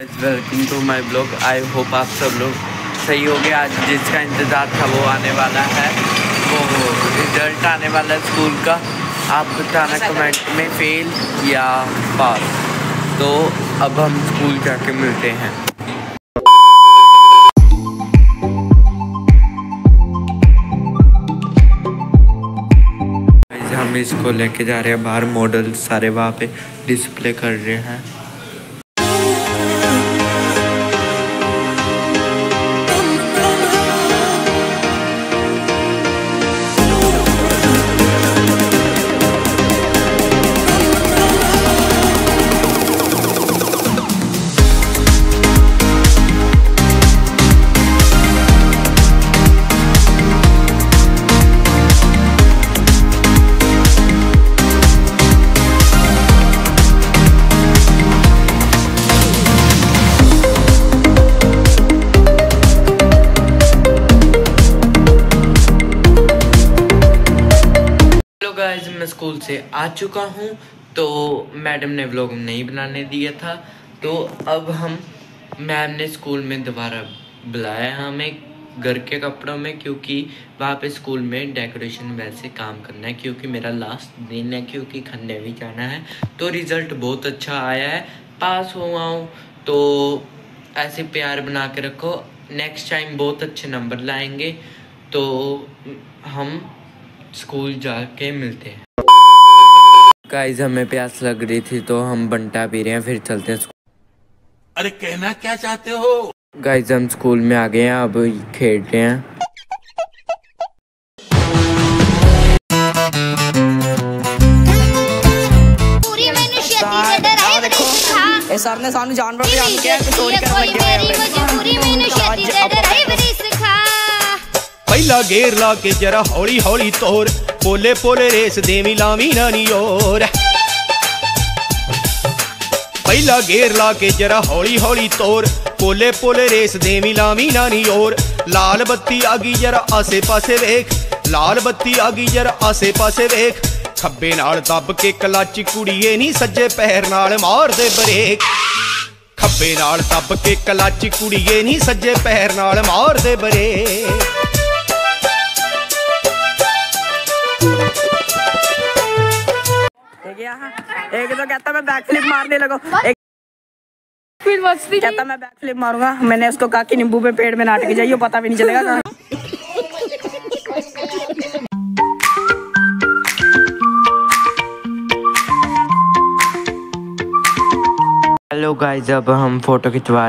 Welcome to my blog I hope आप सब लोग सही हो गए आज जिसका इंतज़ार था वो आने वाला है। वो रिज़ल्ट आने वाला है स्कूल का। आप बताना कमेंट में फेल या पास तो अब हम स्कूल जाके मिलते हैं। हम इसको लेके जा रहे हैं बाहर मॉडल सारे वहाँ पे डिस्प्ले कर रहे हैं। गाइस मैं स्कूल से आ चुका हूँ तो मैडम ने व्लॉग नहीं बनाने दिया था। तो अब हम मैम ने स्कूल में दोबारा बुलाया हमें घर के कपड़ों में, क्योंकि वहाँ पे स्कूल में डेकोरेशन वैसे काम करना है, क्योंकि मेरा लास्ट दिन है, क्योंकि खन्ने भी जाना है। तो रिज़ल्ट बहुत अच्छा आया है पास हुआ हूँ। तो ऐसे प्यार बना के रखो नेक्स्ट टाइम बहुत अच्छे नंबर लाएँगे। तो हम स्कूल जाके मिलते हैं गाइस हमें प्यास लग रही थी तो हम बंटा पी रहे हैं फिर चलते हैं अरे कहना क्या चाहते हो गाइस हम स्कूल में आ गए हैं अब खेल रहे हैं ਪੂਰੀ ਮੈਨੂੰ ਛੇਤੀ ਦੇ ਡਰਾਈਵ ਨਹੀਂ ਸਿਖਾ ਇਹ ਸਰ ਨੇ ਸਾਨੂੰ ਜਾਨਵਰ ਮੇਰੀ ਪਛਾਣ ਕੇ ਜ਼ਿੰਦਗੀ ਚੋਰੀ ਹੈ ਕਰਨ ਕੋਈ ਲੱਗੇ ਹੋਏ ਪਹਿਲਾ ਗੇਰ ਲਾ ਕੇ ਜਰਾ ਹੌਲੀ ਹੌਲੀ ਤੋਰ ਪੋਲੇ ਪੋਲੇ ਰੇਸ ਦੇਵੀ ਲਾਵੀ ਨਾ ਨੀ ਓਰ ਪਹਿਲਾ ਗੇਰ ਲਾ ਕੇ ਜਰਾ ਹੌਲੀ ਹੌਲੀ ਤੋਰ ਪੋਲੇ ਪੋਲੇ ਰੇਸ ਦੇਵੀ ਲਾਵੀ ਨਾ ਨੀ ਓਰ ਲਾਲ ਬੱਤੀ ਆ ਗਈ ਜਰਾ ਆਸੇ ਪਾਸੇ ਵੇਖ ਲਾਲ ਬੱਤੀ ਆ ਗਈ ਜਰਾ ਆਸੇ ਪਾਸੇ ਵੇਖ ਖੱਬੇ ਨਾਲ ਦੱਬ ਕੇ ਕਲੱਚ ਕੁੜੀਏ ਨਹੀਂ ਸੱਜੇ ਪੈਰ ਨਾਲ ਮਾਰਦੇ ਬ੍ਰੇਕ ਖੱਬੇ ਨਾਲ ਦੱਬ ਕੇ ਕਲੱਚ ਕੁੜੀਏ ਨਹੀਂ ਸੱਜੇ ਪੈਰ ਨਾਲ ਮਾਰਦੇ ਬ੍ਰੇਕ ठीक है। एक तो कहता मैं बैक फ्लिप मारने लगो। एक फिर मस्ती कहता मैं बैक फ्लिप मारूँगा। मैंने उसको कहा कि नींबू पे पेड़ में नाटक जाइए पता भी नहीं चलेगा कहाँ। हेलो गाइस अब हम फ़ोटो खिंचवा